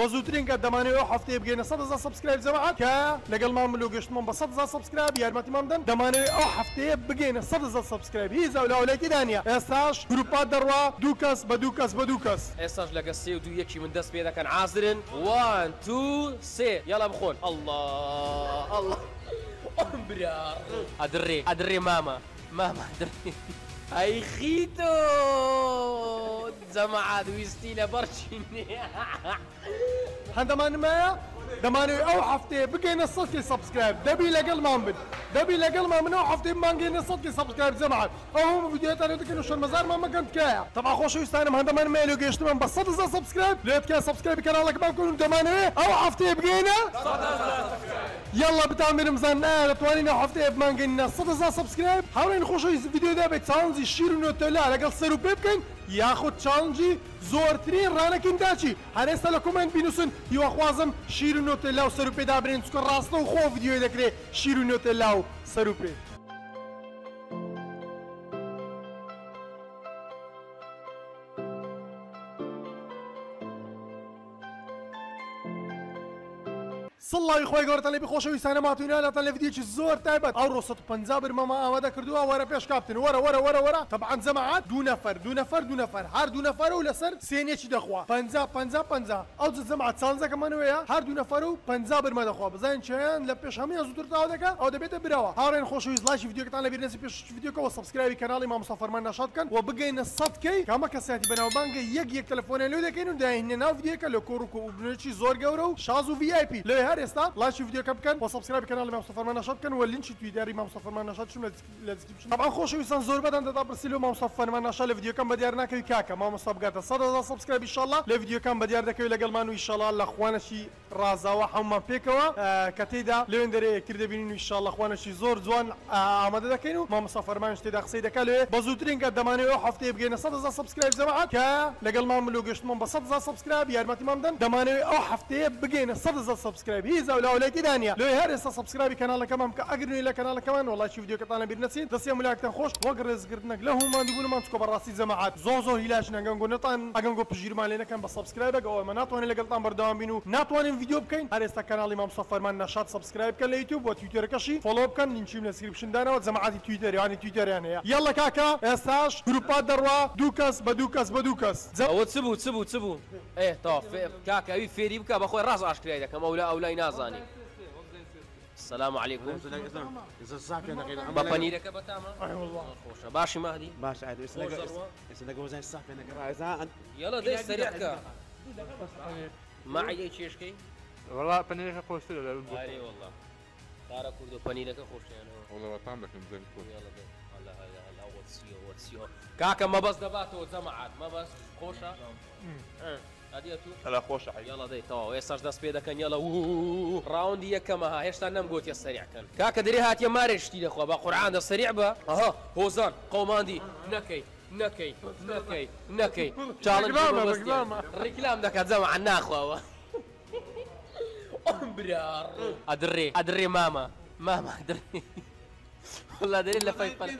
بە زووترین کە دەمانێت ئەو هەفتەیە بگەینە 100 سبسکرایب جەماعات کە لەگەڵ مام لۆ گەشتمان بە 100 سبسکرایب یارمەتی مامدەن دەمانەوێت ئەو هەفتەیە بگەینە 100 سبسکرایب هیچ ئەولاولێکی دانیە. ئێستاش گروپات دەڕوا دوو کەس بە دوو کەس بە دوو کەس. ئێستاش لەگە سێ و دوو یەکی من دەست پێ دەکەن. عازرن وان تو سێ. یاڵا بخۆن. الله الله برا. ئەدرێ ئەدرێ ماما. ماما ئەدرێ ئەی خیتۆ جەمەعات ویستی لە بەرچینێ هەندەمانمایە دەمانێت ئەو هەفتەیە بگەینە سەکی سبسکرایب دەبی لەگەڵمان بن دەبی لەگەڵمان من ئەو هەفتەی مانگەینە سەکی سبسکرایب جەماعات ئەو هەموو ویدیۆتان دەکەن و شەرمەزارمان مەگەن تکایە تەما خۆشەویستانم هەندەمان مێلو گەشتمان بە 100 سبسکرایب لێت کە سبسکرایب کەناڵەکەمان کردن دەمانەوێت ئەو هەفتەیە بگەینە یاڵا یاله بتامرم زان نه توانین هفته اف مانگین نه صد هزار سبسکرایب هاورین خوش ویدیو ده به چالنجی شیر نو تولا لگل سرو بکن یاخود چالنجی زۆرترین ڕانەکەین داچی هەرێستا لە کومنت بینوسن یوەخوازم شیر و نۆتە لاو سەرروپێ دابرێن چکە ڕاستە و خۆ یددیۆی دەکرێت شیر و نۆتە لاو سەرروپێ. سڵی خۆی گەورتان لێبی خۆشەویستانە ماتوینانەتان لە ڤیدیۆکی زۆر تایبەت. ئەو ڕۆسە پنج برمەمە ئامادە کردووە وەرە پێش کاپتن. وەرە وەرە وەرە وەرە. تەبعان زەماعات دو نەفەر دو نەفەر دو نەفەر. هەر دو نەفەر و لەسەر سێنێکی دەخوا. پ پ پ ئەو زەماعات چالزەکەمانەوەیە هەر دو نەفەر و پ برمە دەخوا. بزانین چیان لە پێش هەمیان زووتر تاوا دەکە ئەو دەبێتە برەوە هاڕێن خۆشەویست لاشی ڤیدیۆکتان لە بیرنسی پێش ڤیدیۆکەوە. سبسکرایبی کەناڵی مامۆسافەرمان نەشاد بکەن و بگەینە سەدکەی کامە کەساتی بەناوبانگە یەک یەک تەلەفۆنە لێ دەکەین و داهێنە ناو ڤیدیۆکە لە کۆڕ و بنێکی زۆر گەورە و شاز و VIP لێ هەر ئێستا لاشی ڤیدیۆکە بکەن و سبسکرایب کەناڵی مامۆسافەرمان نەشاد بکەن و لینکی تویتەری مامۆسافەرمان نەشاد چون لە دیسکریپشن طبعا خۆشەویستان زۆر بەدەن دەدا پرسیل و مامۆسافەرمان نەشاد لە ڤیدیۆکەم بە دیار ناکەوی کاکە مامۆستا بگاتە 100 سبسکرایب ئینشاءالله لە ڤیدیۆکەم بە دیار دەکەوی لەگەڵمان و ئینشاءالله لە خوانشی ڕازاوە هەمومان پێکەوە کە تێدا لێوێن دەرێ یەکتر دەبینین و ئینشاءالله خوانشی زۆر جوان ئامادە دەکەین و مامۆسافەرمان شتێدا قسەی دەکات لێ بە زووترین کە دەمانێت ئەو هەفتەیە بگەینە 100 سبسکرایب جەماعات کە لەگەڵمان ملو گەشتمان بە 100 سبسکرایب یارمەتیمان بدەن دەمانەوێت ئەو هەفتەیە بگەینە 100 سبسکرایب هیچ ئەولاولێکی دانیە لێ هەر ئێستا سبسکرایبی کەناڵەکەمان کە ئەگرنی لە کەناڵەکەمان وڵاتی ڤیدیۆکەتانە بیر نەچین دەستی ملاکتان خۆش وەک ڕێزگرتنەک لە هەمومان دوبوونمان چکۆ بەڕاستی جەماعات زۆ زۆ هیلاش نەگەنگۆ نتان ئەگەنگۆ پژیرمان لێ نەکەن بە سبسکرایبەکە ئەوە ناتوانین لەگەڵتان بەردەوام بین و ناتوانین ڤیدیۆ بکەین هەر ئێستا کەناڵی مام سەفەرمان نەشات سبسکرایب بکەن لە یوتیوب بۆ تویتەرەکەشی فۆلۆ بکەن لینچیم لە سکریپشندانەوە جەماعاتی تویتەریانی تویتەریان هەیە یاڵە کاکە ئێستاش گروپات دەڕوا دوو کەس بە دوو کەس بە دوو کەس ئەوە چ بوو چ بوو چ بوو ئێ تا کاکەوی فێری بکە بەخۆی ڕاست ئاشکرای دەکەم ئەو لە ئەولای نازانی السلام عليكم. بەپەنیرەکە بەتامە؟ خۆشە. باشی مادی باش گۆزای سافێ نەگەڕایزان یاڵە دەی سەریعکە ماعیدەی چێشکەی والله پەنیرەکە خۆشتر لە وڵا کارە کورد و پەنیرەکە خۆشیانەوە. وڵاتان دەکەم زەن کاکە مەبەست دەباتەوە جەمەعات مەبەست خۆشە؟ هەلا خۆشە یاڵە دەیتەوە ئێستاش دەست پێ دەکەن یاڵە ڕاوندی یەکەمەها هێشتا نەمگوتیە سەریعکەن کاکە دەری هاتیە مارێشتی دەخوا بە قورعان دە سەریع بە ئەها هۆزان قۆماندی نەکەی نەکەی نەکەی نەکەی چاڵن ڕیکلام دەکات جەمە ناخواوە برار ئەدرێ ئەدرێ مامە ماما والله دەرێت لە فەیفەل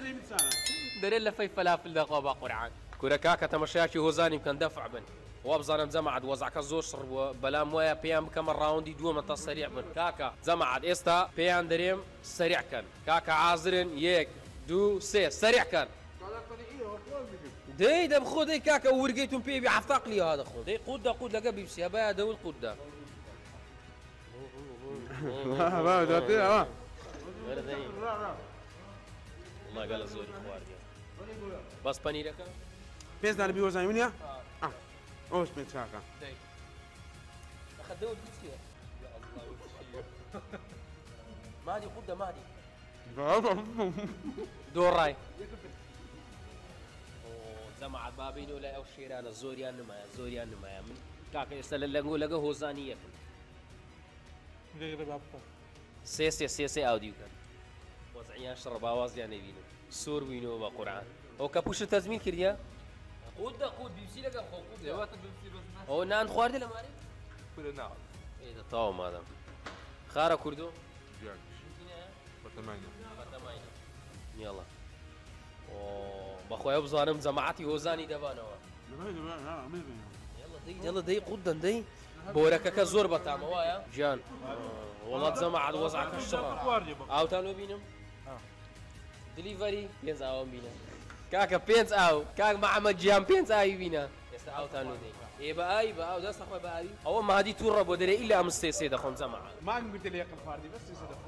دەرێت لە فەی فەلافل دەخوا بە قورعان کورە کاکە تەمەشایکی هۆزانی بکەن دەفع بن وابزانم جەمەعات وەزعکە زۆر شڕ بووە بەلام وایە پێیان بکەمە ڕاوندی دووەمە تا سەریع بن کاکە جەمەعات ئێستا پێیان دەرێم سەریعکەن کاکە عازرن یەک دوو سێ سەریعکەن دەی دەم خۆ دەی کاکە ورگەیتون پێوی هەفتاقلی ها دەخۆ دەی قوت دە قوت لەگە بیبسی هەبایە دەول قوتدا والله زۆری خواردی بەس پەنیرەکە پێزدان بیوەزانانی منە ئەوش پێ چاکە مادی خوددا مادی دۆڕای جەماعات بابین و لای ئەو شێرانە زۆریان نمایە زۆریان نمایە من. کاکە ئێستا لە لەنگۆ لەگە هۆزانی یەکن سێ سێ سێ سێ ئاودی بکەن وەزعیان شڕ باوازیان نەبینن سۆر بووینەوە بە قورعان ئەو کە پوشت تەزمین کردیا قوت دا قوت بیبسی لەگە خۆ ئەو نان خواردی لە ماری ئێدە تاوە مادەم خارە کوردو؟ یاڵە بەخۆی بزانم جەماعتی هۆزانی دەبانەوە دڵە دەی قوت دەندەی بۆرەکەکە زۆر بەتامە وایە گیان وڵات زەمەعات وەزعکە ئاوتان بینم. دلیڤەری پێنج ئاوم بینە کاکە پێنج ئاو کاک محەممەد گیان پێنج ئاوی بینە. ئێستا ئاوتان دەی ئێ بە ئای بە ئاو دەست خۆی بە ئاوی. ئەوە مادی تووڕە بۆ دەرێ ئیلا ئەمستێ سێ دەخۆم زەمەعات ما قلت لي يقل فاردي بس يصدق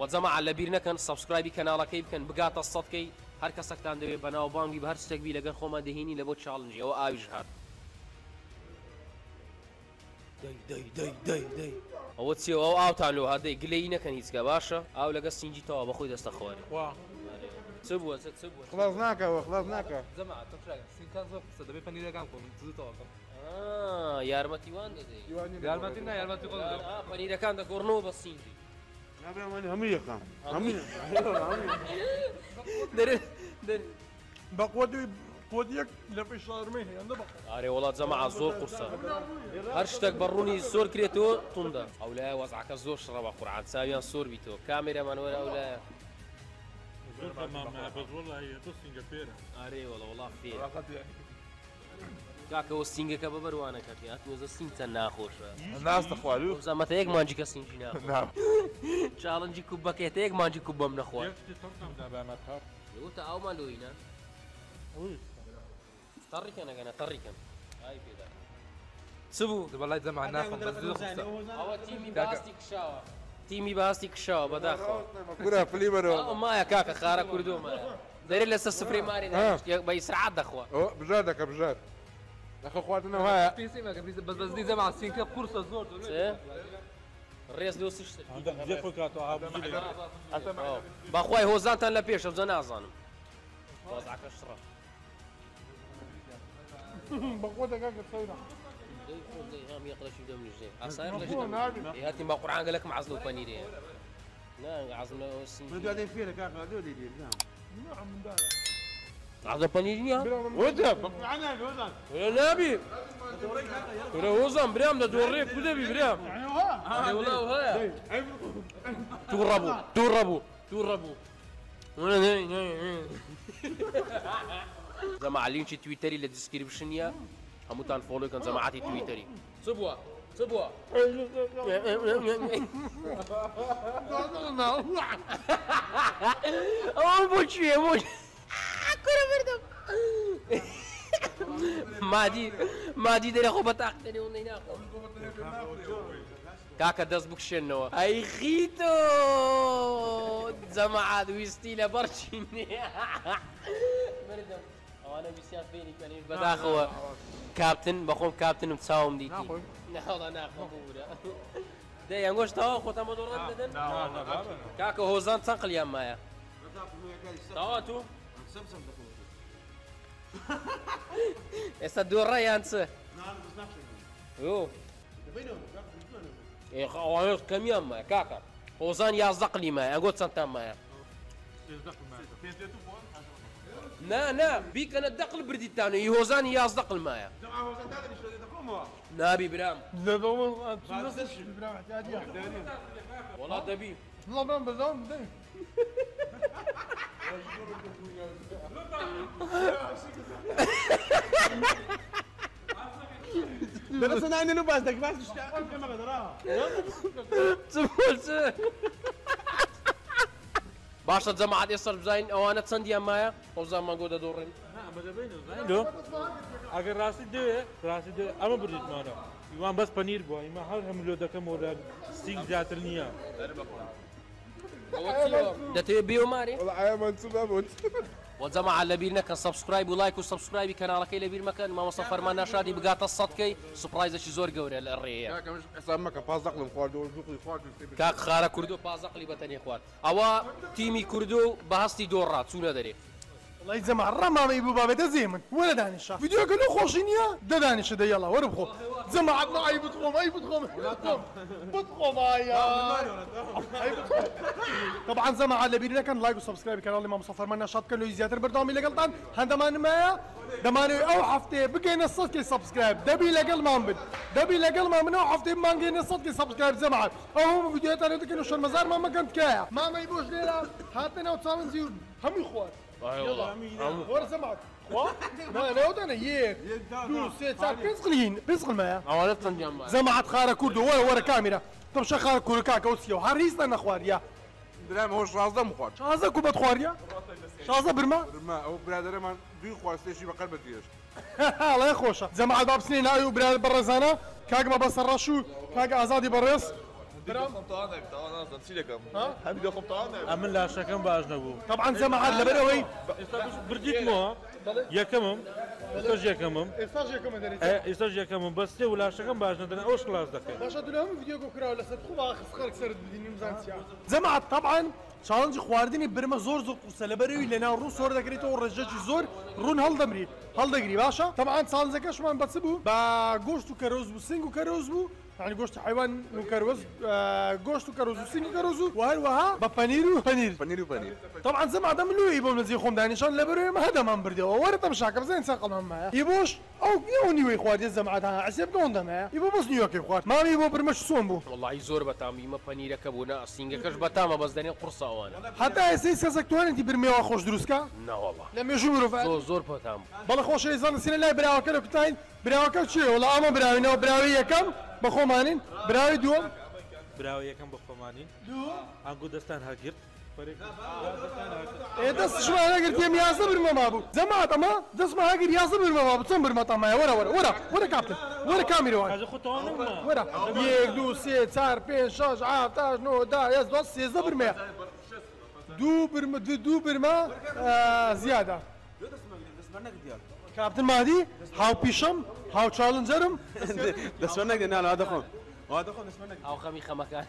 وەجەمە لە بیر نەکەن سبسکرایبی کەناڵەکەی بکەن بگاتە سەدکەی هەر کەسەکتان دەوێت بەناو بانگی بە هەر شتێکبی لەگەر خۆمان دەهێنی لە بۆ چاڵنجی. ئەوە ئاویش هات. ئەوە چی ئەو ئاوتان لۆ هەدەی گلەی نەکەن هیچکە باشە. ئاو لەگە سینجی تەوا بەخۆی دەستە خۆری چ بووە چ بووە خلاص ناكا خلاص ناكا زەما سینکان زۆر قسە دەبێت پەنیرەکان کۆم زووتەوەکەم آه، یارمەتیوان دەدەی یارمەتی نا یارمەتی خۆ آه، پەنیرەکان دەگۆڕنەوە بە سینجی يا بلا ماني همية كان همية دەرێ دەرێ بەقوەدوی قۆدیەک لە پێشارمە هێندە بە ئارێ وڵات جەمەع زۆر قورسە هەر شتێک بەڕوونی زۆر کرێتەوە توندە ئەو لای وەزعکە زۆر شڕە بە قورعان چاویان سۆر بیتەوە کامێرەمان وەرە ئەو لایە بس والله هي تصنع فيرا ئارێ وڵا فێ کاکەەوە سینگەکە بە بەروانەکەتی هاتوۆزە سینگ چەند ناخۆشە الناس تخوالو زەمەتە یەک مانجیکە سینجی نا نعم چاڵنجی کوبەکەێتە یەک مانجی کوب بەم متهر وتە ئاومان لۆینە تەڕیکەن ئای پێدا چ بوو بەڵای زەما ناخۆم بەس زوو قسە ئەوە تیمی باستی کشاوە تیمی باستی کشاوە فليبر ئەو مایە کاکە خارە کوردۆمە دەرێت لەسەر سفری ماری بە ئیسرعات دەخوا بجادك بجاد اخو اخواتنا وهاي پێسی مەکە بەس بەس دی زەما سینکە قورسە زۆر ڕێز دۆسیشت عندك جيفو كاتو عاب جيلي باخوای هۆزانتان لە ئەوزە نازانم وەزعکە شڕە بەقوەدە کاکە سەیرە هاتي ما قرآن قال لك معزلو بانيري لا عزلو بدو هذين فينا كاكا هذول يدير نعم عزلو بانيري معنا جوزان ولا نبي ولا وزن بريم ده دوريك كده بي بريم والله وهاي توربو توربو توربو جماعة لينشي تويتري للديسكريبشن يا هموتان فولو كان جماعتي تويتري سبوا سبوا اول بوشي بوش كره بردم مادی مادی دەرێ خۆ بەتاقتنی و نیناخۆ کاکە دەست بکشێنەوە ئەی خیتۆ جەمەعات ویستی لە بەرچی مردم ئەوانە ویسیان فێنی کەنی بەداخەوە کاپتن بەخۆم کاپتنم چاوم دیتی ناڵە ناخۆ بورە دەی ئەنگۆشتەوە خۆتەمە دۆڕەت دەدەن کاکە هۆزان چەند قلیان مایە تاوا تو. ئێستا دووڕە یان چ ئەوانێت کەمیان مایە کاکە هۆزان یازدە قلی مایە ئەگۆ چەندتان مایە نا نا بیکەنە دەقل بردیتانە هی هۆزانی یازدە قل مایە نابی برام. وڵات دەبی لەبان بەزان بدەین درس أنا عندي نباس دك بس كما قدرها باشە جەماعات ئێستا بزین ئەوانە چەندیان مایە ئەوزان راستی دوه راستی دوه أما بردید مانا. ایوان بس پنیر بوا. ایما هر هم لو دکم مورد سینگ زیاتر نییە دەتەوێت بێ و مارێ والله عيا وجمع لەبییر نەکە سبسکرایب و لایک و سبسکرایبی کەناڵەکەی لەبییر مەکەن ماوەسە فەرمان ناشادی بگاتە سەدکەی سوپایزەشی زۆر گەورە لە ڕێەیە کاک خارە کوردو پازەقلی بەتەنێ خوارد ئەوە تیمی کوردو بەهستی دۆڕات چوونە دەرێت لای زەما ڕەمامەی بوو بابێتە زێ من وەرە دانیشە یددیوکە نە خۆشی نییە دەدانیشە دەیەڵا وەرە بخۆ زەما عبنایی بتخۆم ئەی بتخۆم بتخۆم طبعا زەما لەبیر نەکەن لایک و سبسکرایب کەناڵی مام سەفەرمان نشاتکەن و زیاتر بەردامی لەگەڵتان هەندەمانمایە دەمانوێت ئەو هەفتێ بگەینە سەدکی سبسکرایب دەبی لەگەڵمان بن دەبی لەگەڵمان من ئەو هەفتێ مانگەینە سەدکی سبسکرایب زەما ئەو ویددیوتانە دەکەن و شەرمەزارمان تکایە مامەی بۆش لێرە هاتنەوە چاوەنجی و هەمووی خوارد ورا سمعت وا. ما انا ودنا. يك دو سي تاع بيسقلين بيسقل ما ئەوانە تەنجام زەماعت خارە کوردو وەرە وەرە کامێرە تەمشە خارە کوورکاکە وسیە و هەریستە نەخواریە برام هۆش ڕازدەم خوارد. شازە کو بەتخواریە شازە برما؟ برما. ئەو برادەرەمان دوی خواستێشی بەقەر بەتێش ئەڵێ خۆشە جەماعت با بچنێ ناوی و برا بەڕێزانە کاگمە بەسەر ڕەش و کاگە ئازادی بەڕێز ئەمن لاشەکەم باش نەبوو طبعا جەماعت لەبەرەوەی ئێستا بردیتمەوە یەکەمم ئێستاش یەکەمم ئێستاش یەکەمە دەرێت ئێ، ئێستاش یەکەمم بەستێ و لاشەکەم باش نەدەن ئەوش کلاس دەکەن باشە دو هەموو ڤیدیۆ گۆکراوە لەسەر خوب ئاخس خەرک سەرت بدینی مزانسیا جەماعت طبعا چالنجی خواردنی برمە زۆر زۆر قوسە لەبەرەوەی لە ناو ڕوو سۆر دەکرێتەوە ڕێژەکی زۆر ڕوون هەڵدەمری هەڵدەگری باشە طبعا چالنجەکەشمان بەچ بوو بە گۆشت و کەرۆز بوو سنگ و کەرۆز بوو يعني گۆشت حیوان و کەروز گۆشت و کەرۆز و سنگ و کەرۆز و و پەنیر طبعا زعما عدم لوي يبون مزي خم دانيشان لبرو ما هذا ما بردي ورا طب شاكر زين ساقل هم. معاه يبوش؟ أو يوني وي خوات يزم عدها عسيب قون ده معاه يبو بس نيويورك خوات ما يبو برمش سوم بو والله زۆر بەتام ئیمە پەنیرەکە بوونا ئەسینگەکەش بەتامە بەس دەنێ قورساوانە حتى اسيس كسك توان انت برمي خوش دروسكا؟ ناوەڵە لم يجوروا فعلا زۆر زۆر پەتام بلا خوش يزن سنه لا براو كلو كتاين براو كل شيء ولا اما براوي نو براوي كم؟ بخو مانين براوي دوم براوە یەکەم بە خۆمانین. ئەنگو دەستان هەگرت إيه دس شو أنا قلت يم ياسر برما ما ابو زعما اما دس ما هاجر ياسر برما ما ابو تصم برما طما ورا ورا ورا ورا كابتن ورا كاميرا واحد کاژە خۆتەوانم ورا يك دو سي تسار بين شاش عاف تاج نو دا يز دوس سي زبر ما دو برما دو, دو برما آه زيادة كابتن مهدي هاو تشالنجرم دەسوەر نەگەن ناڵ دەخۆم ئەو خەمی خەمەکان.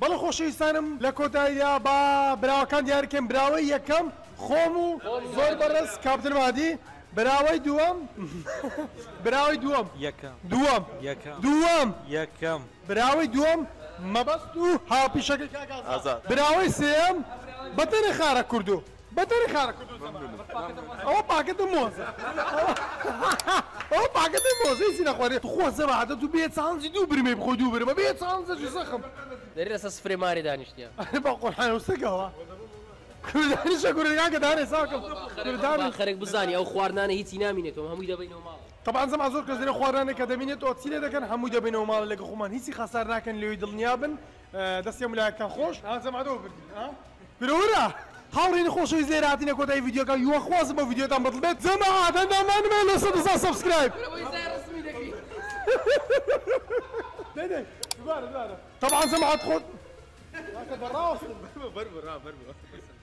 بەڵە خۆشەویستانم لە کۆتاییدا با براوەکان دیارکەم براوەی یەکەم خۆم و زۆر بەڕێز کاپتن مادی. براوەی دووەم براوەی دووەم. یەکەم. دووەم. یەکەم. دووەم. یەکەم. براوەی دووەم مەبەست و هاپیشەکە ئازاد. براوەی سێم بەتەنی خارە کوردو بەتەنی خارە کوردو ئەوە پاکەتە مۆزە. ئەوە پاکەتی مۆزەی سی نەخوارێت خۆ زەبعاتە تو بێت چانزی دوو برمێ بخۆی دوو برمە. بێت چانزەی زەخم دەری لەسە سفرێ ماری دانیشتە با قورحان وسەکەەوە کوردانیشە کوردەکان کە دارێ ساکەم کوردانی خەرێک بزانانی ئەو خواردانە هیچی نامینێتەوە هەمووی دەبینەوە ماڵ. طبعا زەما زۆر کەس لە خوارانێک کە دەبینێت ئۆچیلێ دەکەن؟ هەمووی دەبینەوە ماڵ لەگە خۆمان. هیچی خەسار ناکەن لێوی دڵنیا بن دەستی ملایەکان خۆش. زەمادەوە بردی برورە! هاوڕێنی خۆشەوی زێراتینە کۆتای یددیوکە یوە خوازم بە یددیۆتان بڵێت زەما ئادەندامانمە لە سە دەسا سبسکرایب دەدەی دوبارە دوبارە طبعا زەما خۆت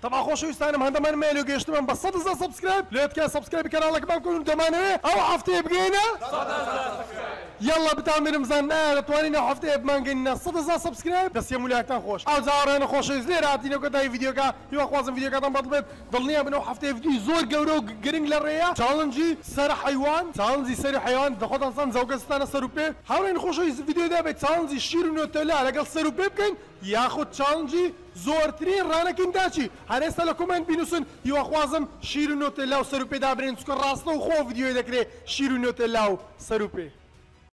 طبعا خۆشەویستانم هەندەمان مێلو گەشتمان بە سەد هزار سبسکرایب لێتکە سبسکرایب کەناڵەکەمان کردن دەمانەوێت ئەو هەفتەیە بگەینە يلا بتعمل مزنقه توانينا حفتي بمانجنا صد هزار سبسكرايب. بس يا مولاكتان خوش. أو زارنا خوش. زير هاتينا كدا فيديو كا يوا خوازم فيديو كا بطلب ضلني بنو حفتي فيديو. زور قورو جرينج للريا. تشالنجي. سر حيوان. تشالنجي سر حيوان. انسان زوجستان سروبي حاولين خوش فيديو ده بتشالنجي شيرو نوتلا لقل سروبي بكن. ياخد تشالنجي. زۆرترین ڕانەکەین داچی هەرێستا لە کۆمنت بینوسن. هیواخوازم شیر و نۆتە لاو سەروپێ دابرێن چکە ڕاستە و خۆ یددیوی دەکرێت شیر و نۆتە لاو سەروپێ